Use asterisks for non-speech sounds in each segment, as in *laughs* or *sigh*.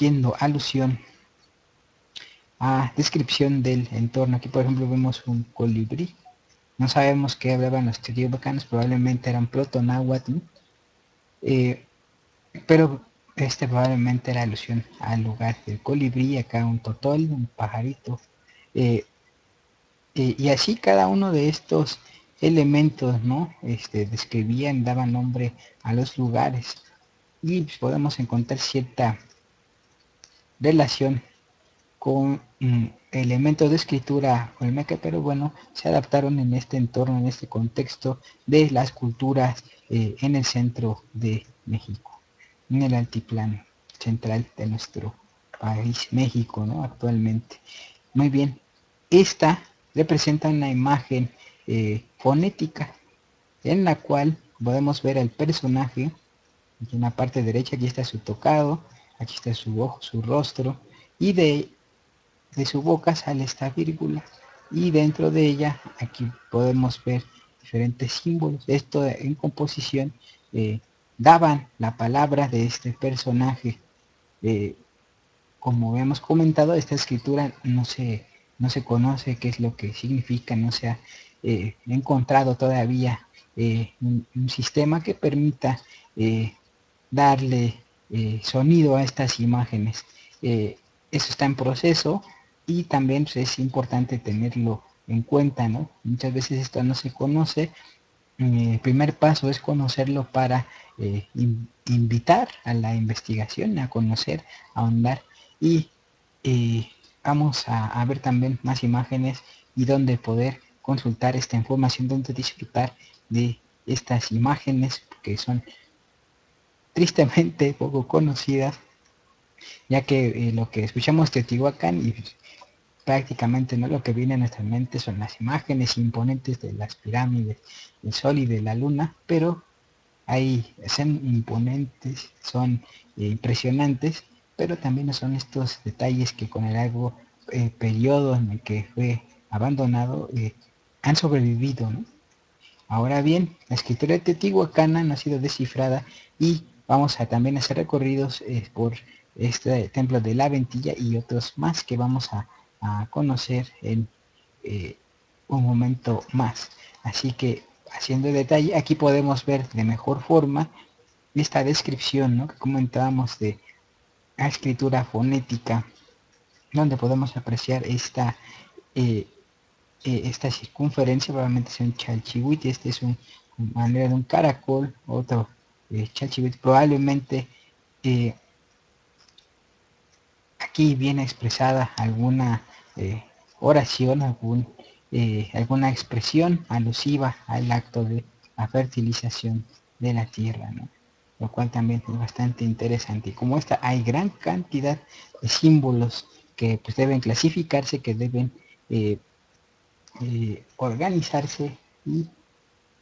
haciendo alusión a descripción del entorno. Aquí por ejemplo vemos un colibrí. No sabemos qué hablaban los teotihuacanos, probablemente eran proto-náhuatl. Eh, pero este probablemente era alusión al lugar del colibrí, acá un totol, un pajarito. Eh, eh, y así cada uno de estos elementos, ¿no? Este, describían, daban nombre a los lugares. Y pues, podemos encontrar cierta relación con mm, elementos de escritura olmeca, pero bueno, se adaptaron en este entorno, en este contexto de las culturas eh, en el centro de México, en el altiplano central de nuestro país, México, ¿no? Actualmente. Muy bien, esta representa una imagen eh, fonética en la cual podemos ver al personaje en la parte derecha aquí está su tocado aquí está su ojo su rostro y de, de su boca sale esta vírgula y dentro de ella aquí podemos ver diferentes símbolos. Esto en composición eh, daban la palabra de este personaje. Eh, como hemos comentado esta escritura no se no se conoce qué es lo que significa, no se ha eh, encontrado todavía eh, un, sistema que permita eh, sonido a estas imágenes. eso está en proceso y también pues, es importante tenerlo en cuenta, ¿no? Muchas veces esto no se conoce. el primer paso es conocerlo para invitar a la investigación, a conocer, a ahondar y vamos a, ver también más imágenes y donde poder consultar esta información, donde disfrutar de estas imágenes que son tristemente *laughs* poco conocidas, ya que eh, lo que escuchamos de Teotihuacán y prácticamente no lo que viene a nuestra mente son las imágenes imponentes de las pirámides, del sol y de la luna, pero hay, son imponentes, son eh, impresionantes, pero también son estos detalles que con el largo eh, periodo en el que fue abandonado han sobrevivido. Ahora bien, la escritura de Teotihuacana no ha sido descifrada y vamos a también hacer recorridos eh, por este templo de la Ventilla y otros más que vamos a, conocer en un momento más. Así que haciendo detalle, aquí podemos ver de mejor forma esta descripción ¿no? que comentábamos de escritura fonética, donde podemos apreciar esta, eh, eh, esta circunferencia, probablemente es un chalchihuit, este es un, manera de un caracol, otro eh, probablemente eh, aquí viene expresada alguna oración, algún, alguna expresión alusiva al acto de la fertilización de la tierra. lo cual también es bastante interesante. Como esta hay gran cantidad de símbolos que pues, deben clasificarse, que deben eh, eh, organizarse y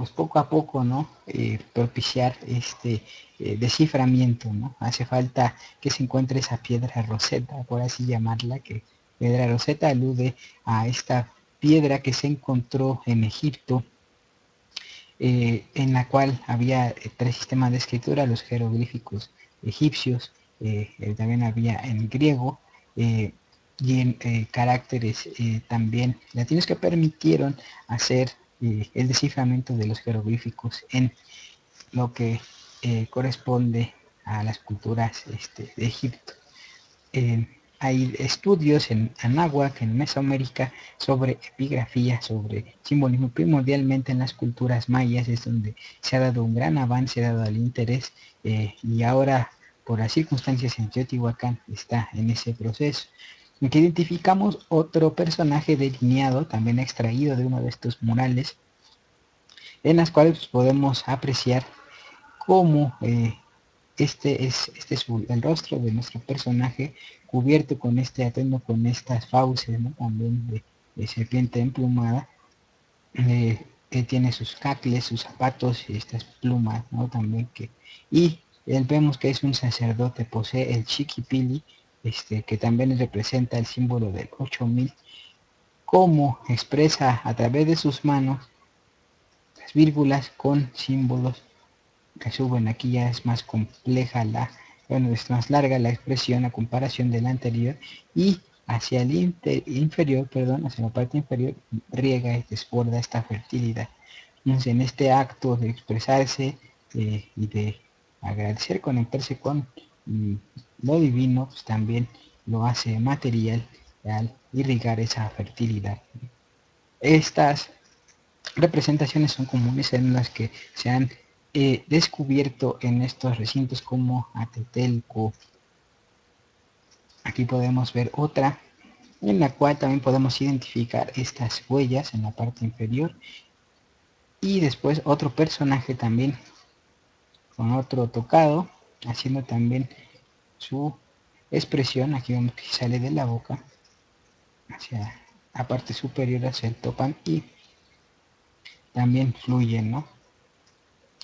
pues poco a poco no eh, propiciar este desciframiento no hace falta que se encuentre esa piedra roseta por así llamarla que piedra roseta alude a esta piedra que se encontró en Egipto eh, en la cual había eh, tres sistemas de escritura, los jeroglíficos egipcios, eh, también había en griego y en caracteres también latinos que permitieron hacer el desciframiento de los jeroglíficos en lo que corresponde a las culturas este, de Egipto hay estudios en Anáhuac, en Mesoamérica, sobre epigrafía, sobre simbolismo, primordialmente en las culturas mayas, es donde se ha dado un gran avance, dado el interés, eh, y ahora por las circunstancias en Teotihuacán está en ese proceso. Que identificamos otro personaje delineado, también extraído de uno de estos murales, en las cuales podemos apreciar cómo eh, este es, este es el rostro de nuestro personaje cubierto con este atuendo, con estas fauces, también de, serpiente emplumada, eh, que tiene sus cacles, sus zapatos y estas plumas, ¿no? También que, y vemos que es un sacerdote, posee el chiquipili, este, que también representa el símbolo del 8000, como expresa a través de sus manos las vírgulas con símbolos que suben aquí ya es más compleja la bueno, es más larga la expresión a comparación de la anterior y hacia el inferior, perdón, hacia la parte inferior, riega y desborda esta fertilidad. Entonces, en este acto de expresarse eh, y de agradecer, conectarse con mm, lo divino, pues también lo hace material al irrigar esa fertilidad. Estas representaciones son comunes en las que se han eh, descubierto en estos recintos como Atetelco. Aquí podemos ver otra en la cual también podemos identificar estas huellas en la parte inferior y después otro personaje también con otro tocado haciendo también su expresión aquí vemos que sale de la boca hacia la parte superior hacia el topan y también fluye ¿no?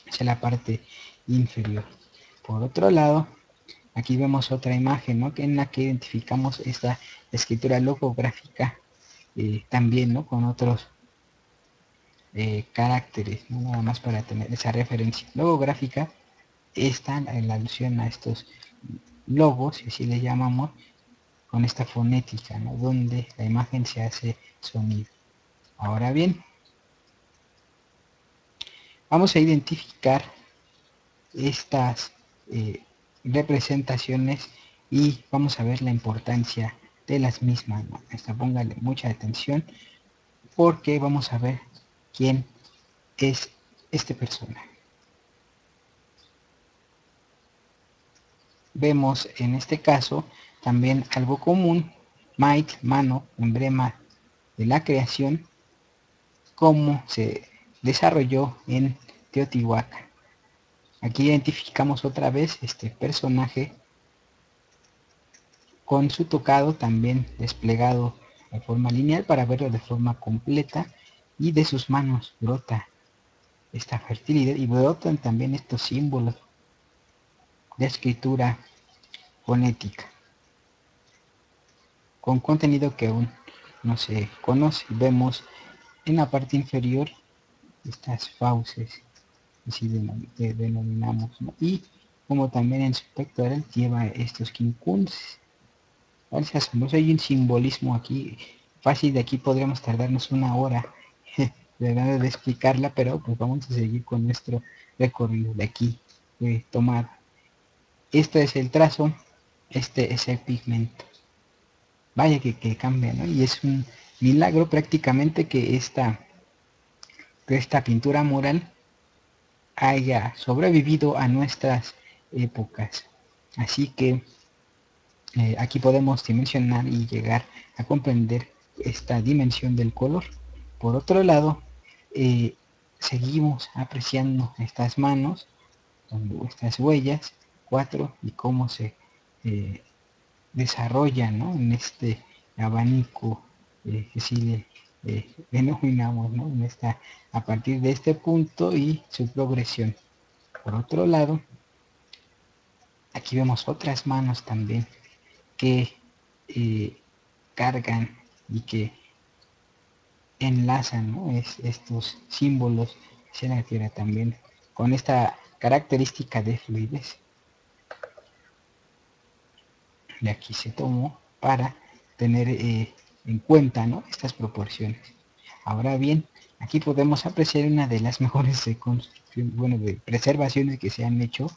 hacia la parte inferior por otro lado aquí vemos otra imagen ¿no? en la que identificamos esta escritura logográfica eh, también ¿no? con otros eh, caracteres nada más para tener esa referencia logográfica está en la alusión a estos logos si así le llamamos con esta fonética ¿no? donde la imagen se hace sonido ahora bien vamos a identificar estas eh, representaciones y vamos a ver la importancia de las mismas. ¿no? Esta póngale mucha atención porque vamos a ver quién es este personaje. Vemos en este caso también algo común, might, mano, emblema de la creación, cómo se desarrolló en Teotihuacán. Aquí identificamos otra vez este personaje con su tocado también desplegado de forma lineal para verlo de forma completa y de sus manos brota esta fertilidad y brotan también estos símbolos de escritura fonética con contenido que aún no se conoce. Vemos en la parte inferior estas fauces, así denominamos, y como también en su pectoral lleva estos quincuns. Parece asombroso, hay un simbolismo aquí, fácil de aquí podríamos tardarnos una hora *laughs* de, de explicarla, pero pues vamos a seguir con nuestro recorrido de aquí, de tomar. Este es el trazo, este es el pigmento. Vaya que, que cambia, ¿no? Y es un milagro prácticamente que esta esta pintura mural haya sobrevivido a nuestras épocas. Así que eh, aquí podemos dimensionar y llegar a comprender esta dimensión del color. Por otro lado, eh, seguimos apreciando estas manos, estas huellas, cuatro, y cómo se eh, desarrollan en este abanico que sigue eh, *laughs* denominamos ¿no? a partir de este punto y su progresión. Por otro lado, aquí vemos otras manos también que eh, cargan y que enlazan estos símbolos se la tierra también con esta característica de fluidez. De aquí se tomó para tener eh, en cuenta ¿no? estas proporciones. Ahora bien, aquí podemos apreciar una de las *laughs* mejores de bueno, de preservaciones que se han hecho,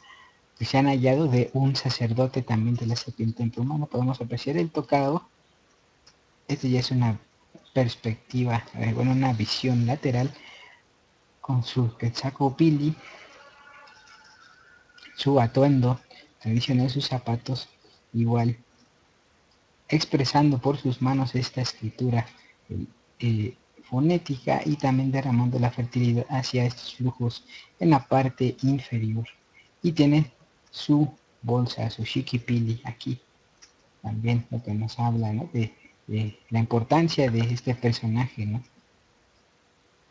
que se han hallado de un sacerdote también de la serpiente humano. Podemos apreciar el tocado. Este ya es una perspectiva, eh, bueno, una visión lateral con su Quetzalcopili, su atuendo tradicional, sus zapatos, igual expresando por sus manos esta escritura eh, fonética y también derramando la fertilidad hacia estos flujos en la parte inferior. Y tiene su bolsa, su chiquipili aquí. También lo que nos habla de, la importancia de este personaje. ¿no?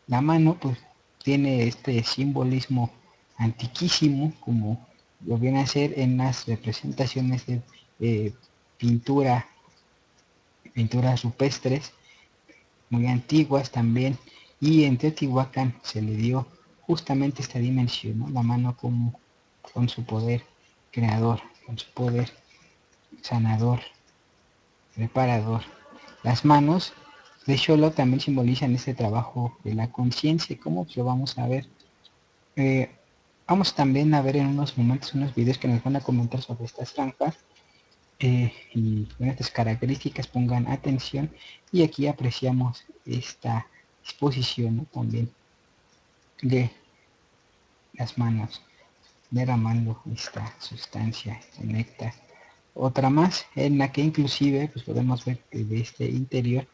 La mano pues tiene este simbolismo antiquísimo como lo viene a ser en las representaciones de eh, pintura pinturas rupestres muy antiguas también y en Teotihuacán se le dio justamente esta dimensión, la mano como con su poder creador con su poder sanador, reparador. Las manos de Sholo también simbolizan este trabajo de la conciencia, como lo vamos a ver. Eh, vamos también a ver en unos momentos unos videos que nos van a comentar sobre estas franjas eh, y con estas características pongan atención y aquí apreciamos esta disposición también de las manos derramando esta sustancia, este néctar. Otra más en la que inclusive pues podemos ver que de este interior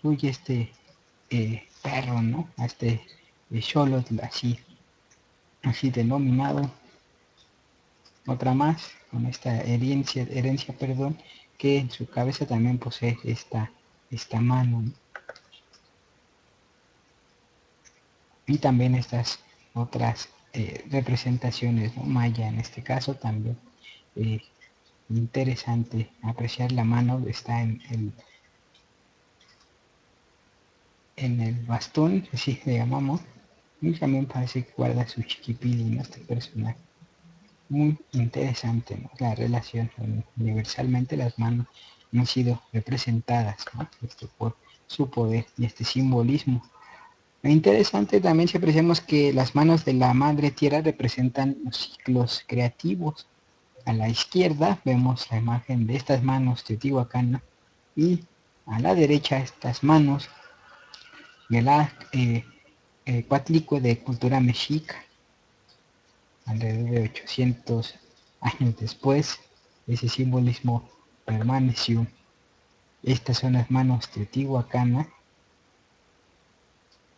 fluye este eh, perro, ¿no? A este solo eh, así, así denominado. Otra más con esta herencia, herencia perdón, que en su cabeza también posee esta, esta mano. Y también estas otras eh, representaciones, Maya en este caso también. Eh, interesante apreciar la mano, está en el, en el bastón, así le llamamos, y también parece que guarda su chiquipili en este personaje. Muy interesante la relación, universalmente las manos han sido representadas por su poder y este simbolismo interesante también si apreciamos que las manos de la madre tierra representan los ciclos creativos. A la izquierda vemos la imagen de estas manos teotihuacana y a la derecha estas manos de la eh, eh de cultura mexica. Alrededor de 800 años después, ese simbolismo permaneció. Estas son las manos teotihuacana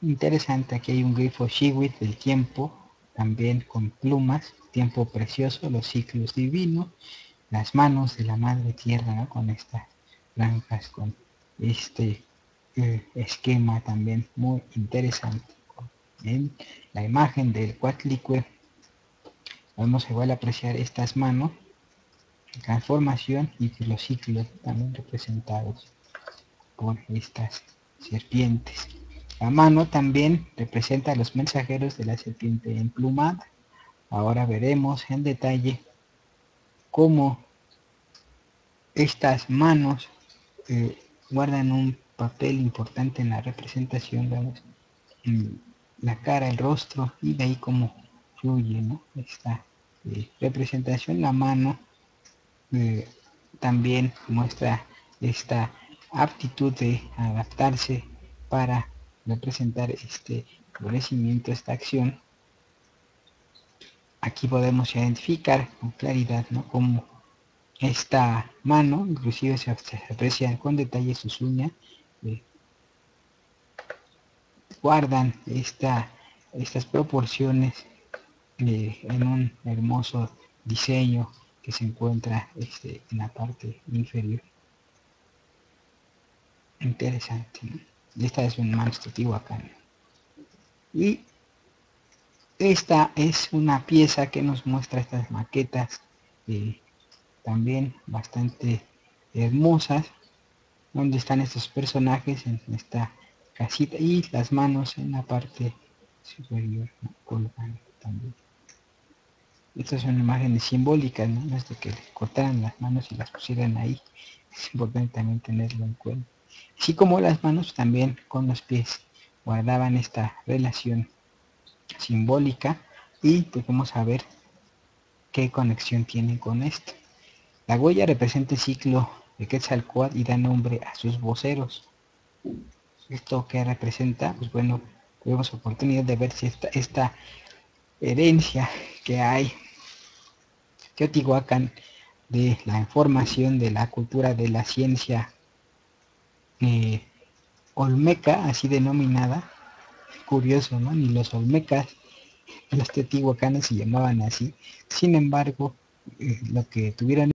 Interesante, aquí hay un grifo Shiwit del tiempo, también con plumas, tiempo precioso, los ciclos divinos, las manos de la madre tierra, con estas blancas, con este eh, esquema también muy interesante. En la imagen del Cuatlicue podemos igual apreciar estas manos, transformación y los ciclos también representados por estas serpientes. La mano también representa a los mensajeros de la serpiente emplumada. Ahora veremos en detalle cómo estas manos eh, guardan un papel importante en la representación, vemos la cara, el rostro y de ahí cómo fluye esta eh, representación. La mano eh, también muestra esta aptitud de adaptarse para representar este florecimiento, esta acción, aquí podemos identificar con claridad ¿no? como esta mano, inclusive se, aprecia con detalle sus uñas, eh, guardan esta, estas proporciones eh, en un hermoso diseño que se encuentra este, en la parte inferior. Interesante. ¿no? esta es un manustativo acá y esta es una pieza que nos muestra estas maquetas eh, también bastante hermosas donde están estos personajes en esta casita y las manos en la parte superior colgando también estas son imágenes simbólicas no es de que cortaran las manos y las pusieran ahí *laughs* es importante también tenerlo en cuenta así como las manos también con los pies guardaban esta relación simbólica y a ver qué conexión tiene con esto. La huella representa el ciclo de Quetzalcoatl y da nombre a sus voceros. Esto que representa, pues bueno, tuvimos oportunidad de ver si esta, esta herencia que hay Teotihuacán de la información de la cultura de la ciencia eh, olmeca, así denominada, curioso, ¿no? Ni los olmecas, los teotihuacanos se llamaban así. Sin embargo, eh, lo que tuvieron